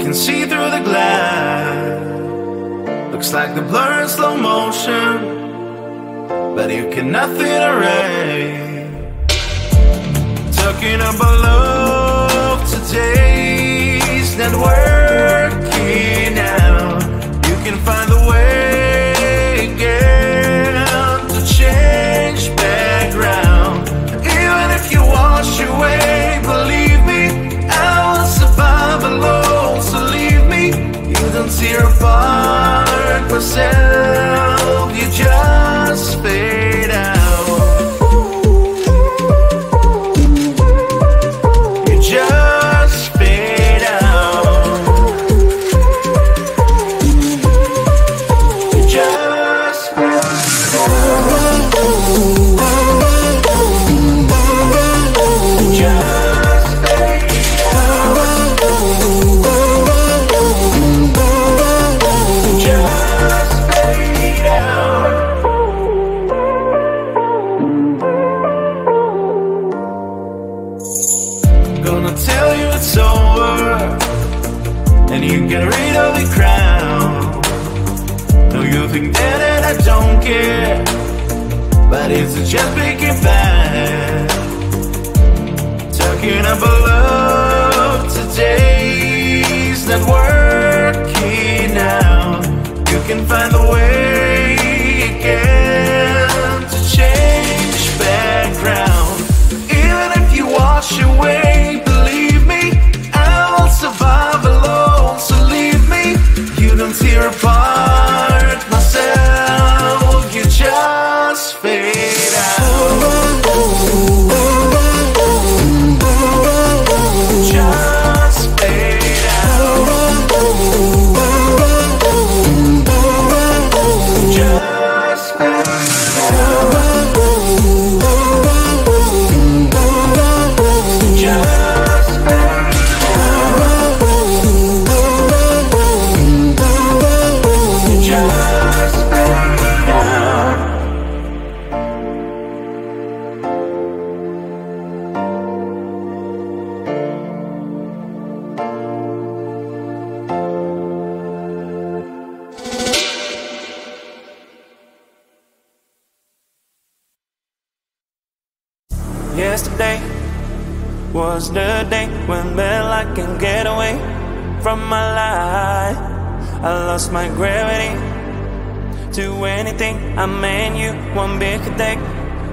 can see through the glass. Looks like the blur in slow motion, but you can nothing erase. Talking about love today's not worth. once you're apart with you just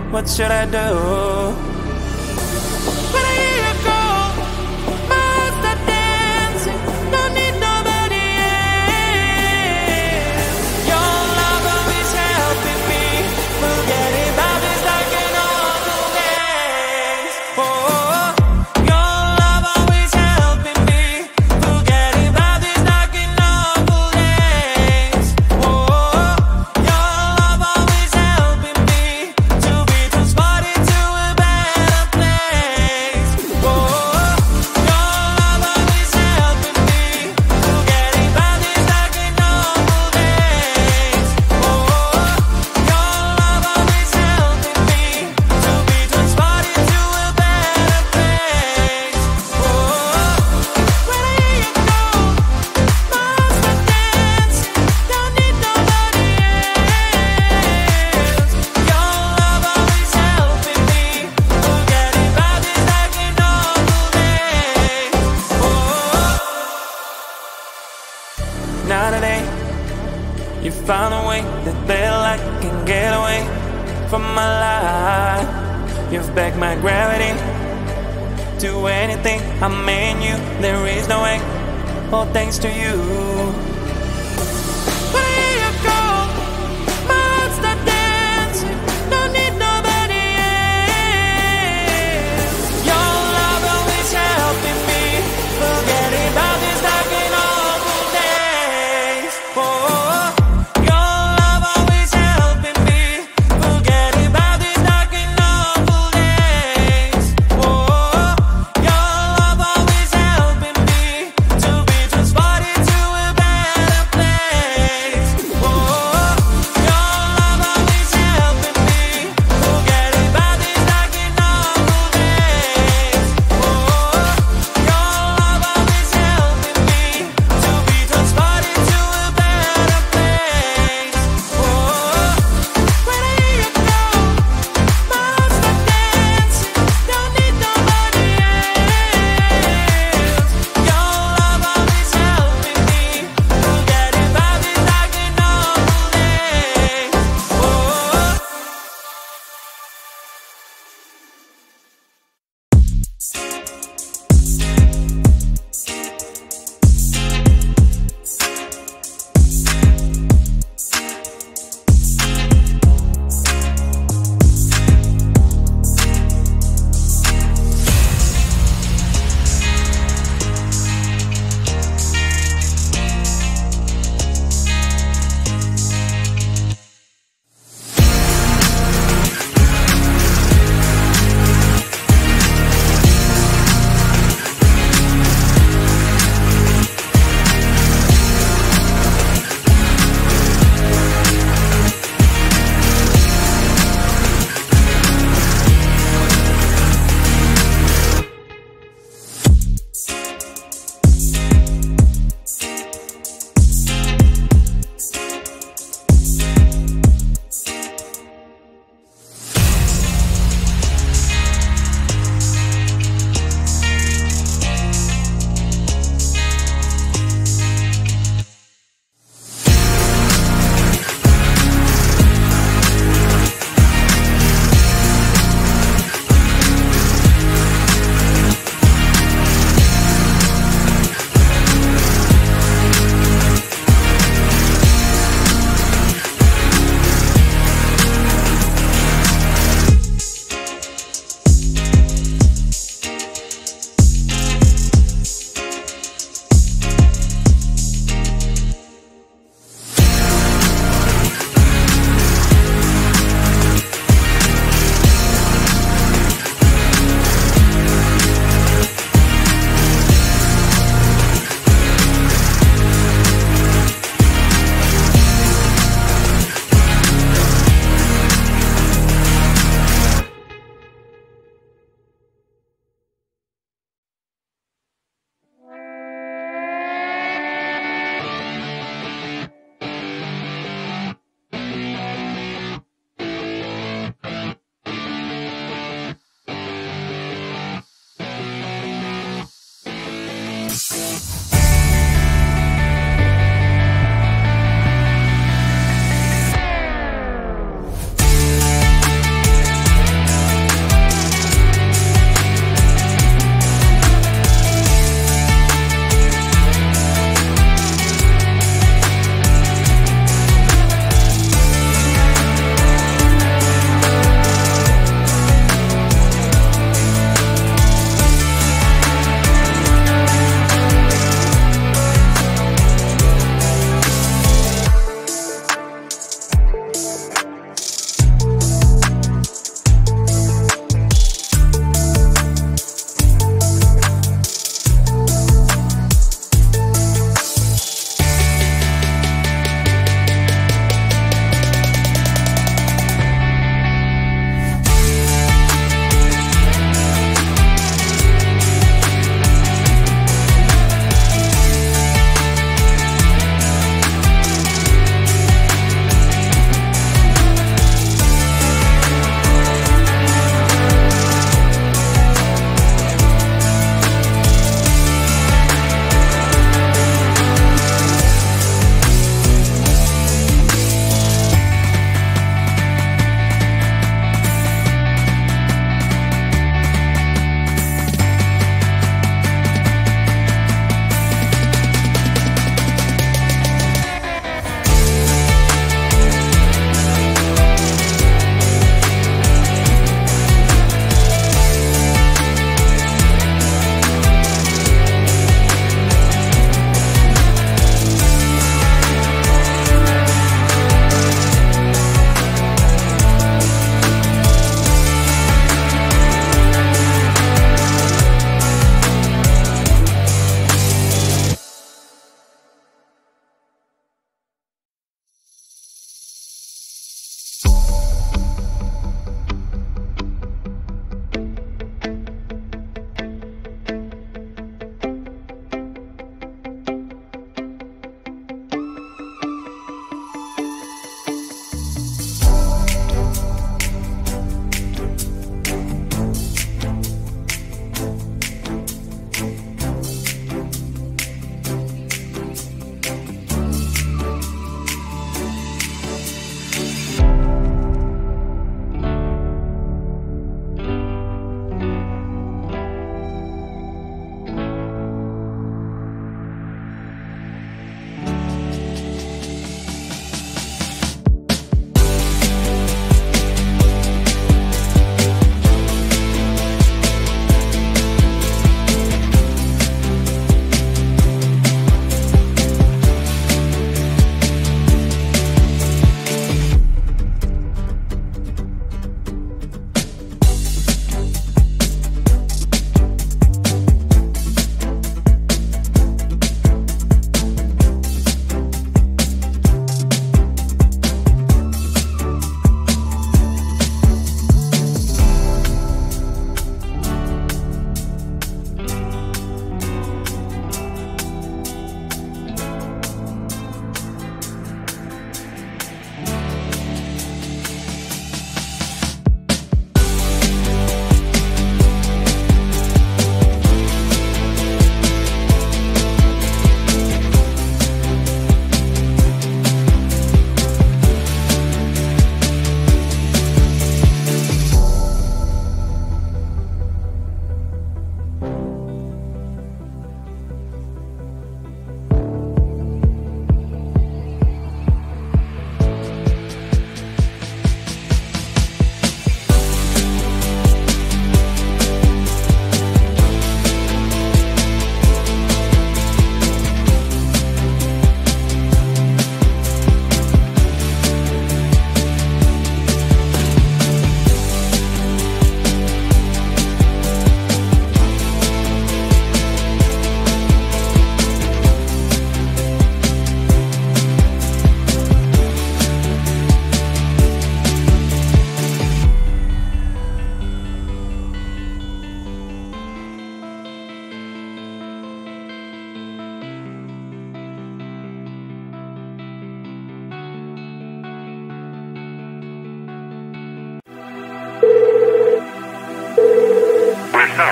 What should I do? that I can get away from my life. You've backed my gravity to anything. I'm in you. There is no way. All thanks to you.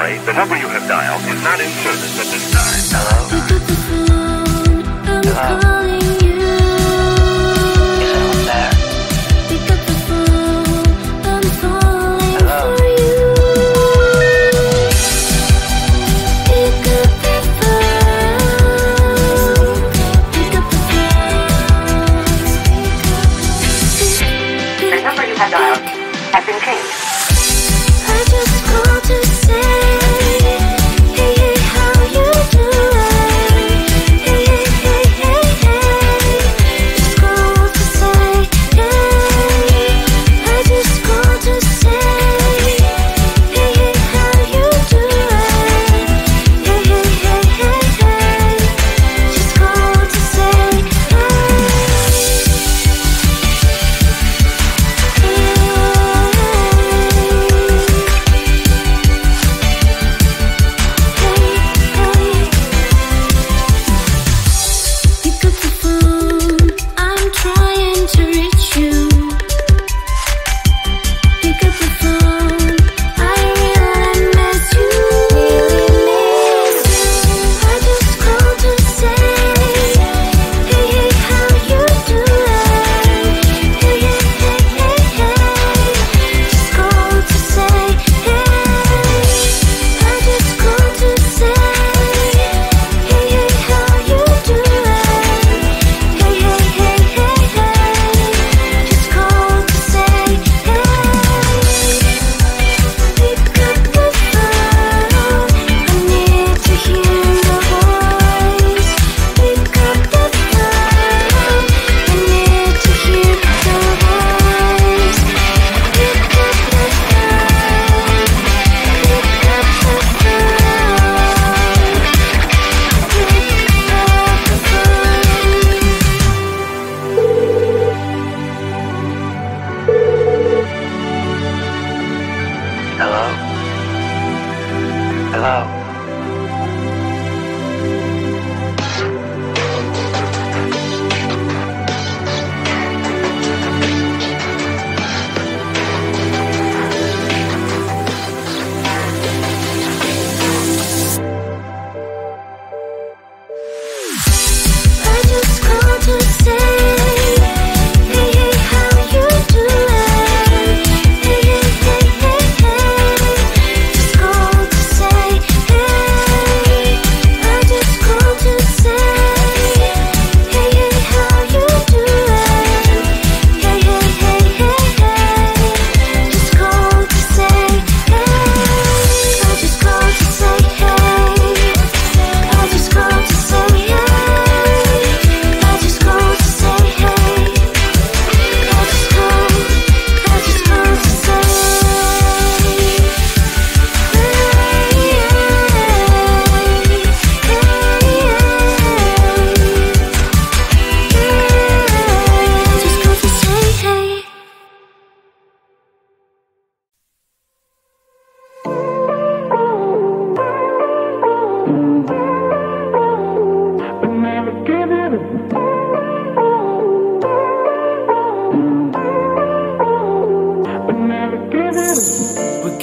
sorry, the number you have dialed is not in service at this time. Hello? Pick up the phone, I'm Hello? calling.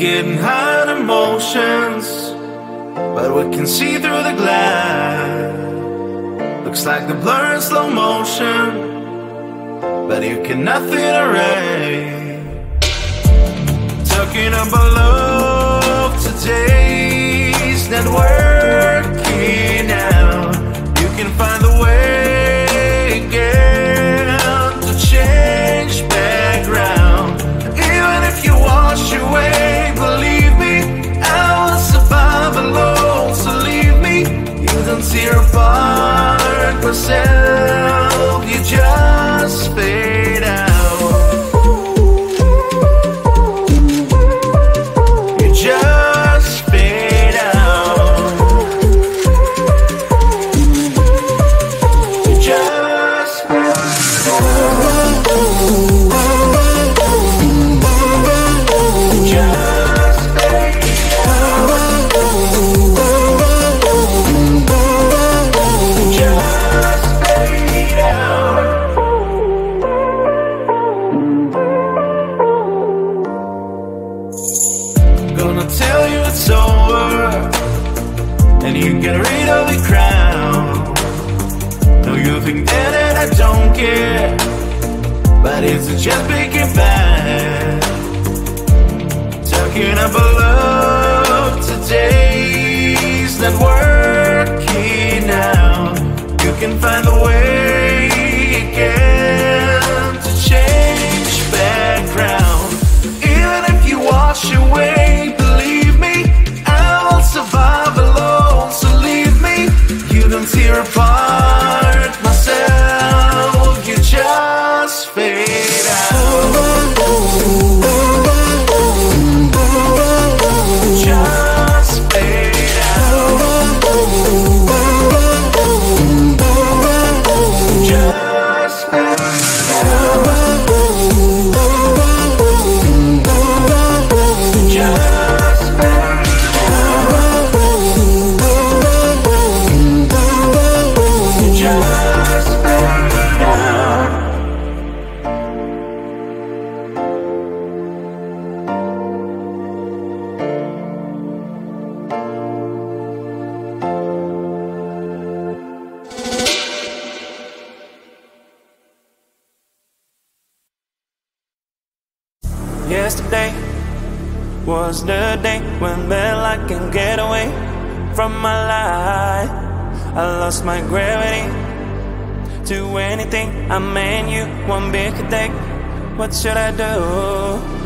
getting high on emotions, but we can see through the glass. Looks like the blur in slow motion, but you can nothing erase. Talking about love today's not working out. You can find the way. yourself. volunteer from my life. I lost my gravity to anything. I'm in you one big take. What should I do?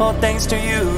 all thanks to you.